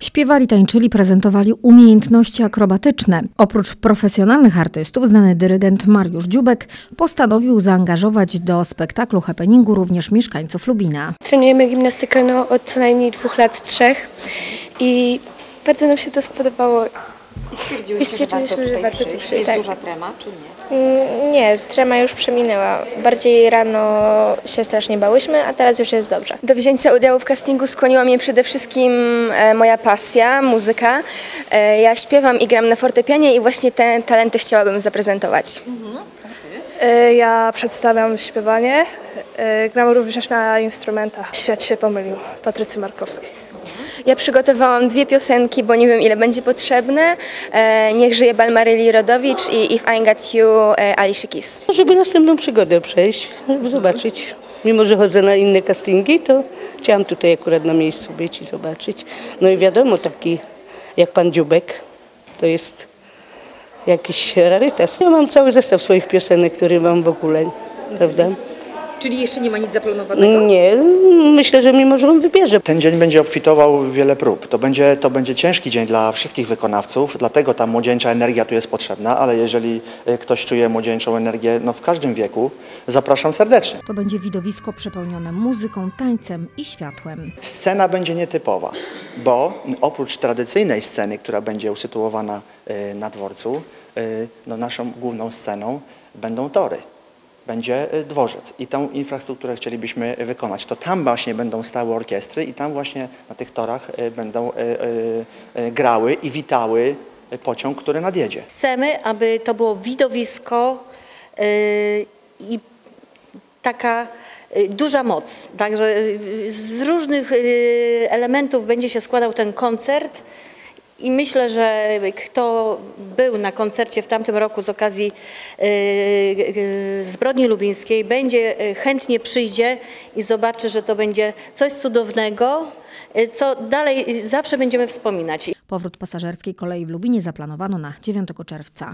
Śpiewali, tańczyli, prezentowali umiejętności akrobatyczne. Oprócz profesjonalnych artystów, znany dyrygent Mariusz Dziubek postanowił zaangażować do spektaklu happeningu również mieszkańców Lubina. Trenujemy gimnastykę no, od co najmniej dwóch lat, trzech i bardzo nam się to spodobało. I stwierdziliśmy, że warto tu przyjść. Jest Tak. duża trema, czy nie? Mm, Nie, trema już przeminęła. Bardziej rano się strasznie bałyśmy, a teraz już jest dobrze. Do wzięcia udziału w castingu skłoniła mnie przede wszystkim e, moja pasja, muzyka. E, ja śpiewam i gram na fortepianie i właśnie te talenty chciałabym zaprezentować. E, Ja przedstawiam śpiewanie. Gram również na instrumentach. Świat się pomylił. Patrycy Markowskiej. Ja przygotowałam dwie piosenki, bo nie wiem ile będzie potrzebne. E, Niech żyje bal Maryli Rodowicz i If I Got You e, Alicia Keys. Żeby następną przygodę przejść, żeby zobaczyć. Mimo, że chodzę na inne castingi, to chciałam tutaj akurat na miejscu być i zobaczyć. No i wiadomo, taki jak pan Dziubek, to jest jakiś rarytas. Ja mam cały zestaw swoich piosenek, który mam w ogóle, prawda? Czyli jeszcze nie ma nic zaplanowanego? Nie, myślę, że mimo, że on wybierze. Ten dzień będzie obfitował wiele prób. To będzie, to będzie ciężki dzień dla wszystkich wykonawców, dlatego ta młodzieńcza energia tu jest potrzebna, ale jeżeli y, ktoś czuje młodzieńczą energię no w każdym wieku, zapraszam serdecznie. To będzie widowisko przepełnione muzyką, tańcem i światłem. Scena będzie nietypowa, bo oprócz tradycyjnej sceny, która będzie usytuowana y, na dworcu, y, no naszą główną sceną będą tory. Będzie y, dworzec i tą infrastrukturę chcielibyśmy wykonać. To tam właśnie będą stały orkiestry i tam właśnie na tych torach y, będą y, grały i witały pociąg, który nadjedzie. Chcemy, aby to było widowisko i taka duża moc. Także z różnych elementów będzie się składał ten koncert. I myślę, że kto był na koncercie w tamtym roku z okazji yy, yy, zbrodni lubińskiej, będzie chętnie przyjdzie i zobaczy, że to będzie coś cudownego, co dalej zawsze będziemy wspominać. Powrót pasażerskiej kolei w Lubinie zaplanowano na 9 czerwca.